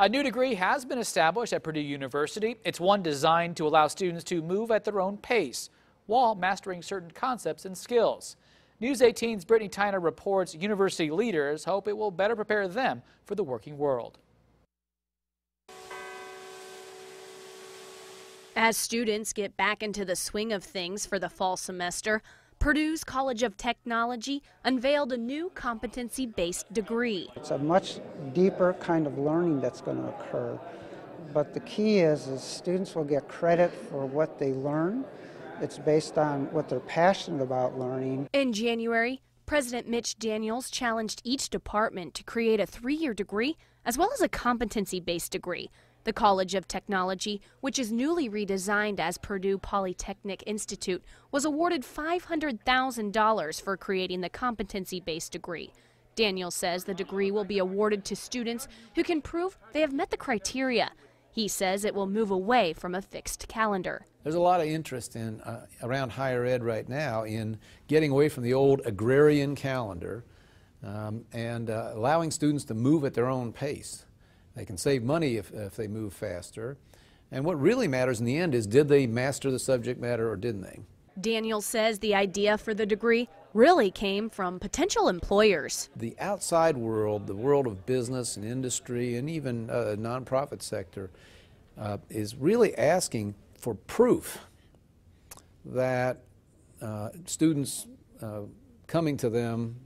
A new degree has been established at Purdue University. It's one designed to allow students to move at their own pace while mastering certain concepts and skills. News 18's Brittany Tyner reports university leaders hope it will better prepare them for the working world. As students get back into the swing of things for the fall semester, Purdue's College of Technology unveiled a new competency based degree. It's a much deeper kind of learning that's going to occur. But the key is, is students will get credit for what they learn. It's based on what they're passionate about learning. In January, President Mitch Daniels challenged each department to create a three year degree as well as a competency based degree the College of Technology, which is newly redesigned as Purdue Polytechnic Institute, was awarded $500,000 for creating the competency based degree. Daniels says the degree will be awarded to students who can prove they have met the criteria. He says it will move away from a fixed calendar. There's a lot of interest in uh, around higher ed right now in getting away from the old agrarian calendar um, and uh, allowing students to move at their own pace. They can save money if, if they move faster. And what really matters in the end is did they master the subject matter or didn't they? Daniels says the idea for the degree really came from potential employers. The outside world, the world of business and industry and even uh, nonprofit sector, uh, is really asking for proof that uh, students uh, coming to them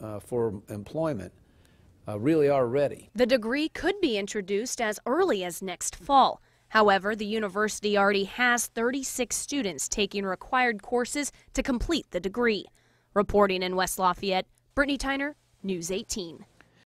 uh, for employment uh, really are ready. The degree could be introduced as early as next fall. However, the university already has 36 students taking required courses to complete the degree. Reporting in West Lafayette, Brittany Tyner, News 18.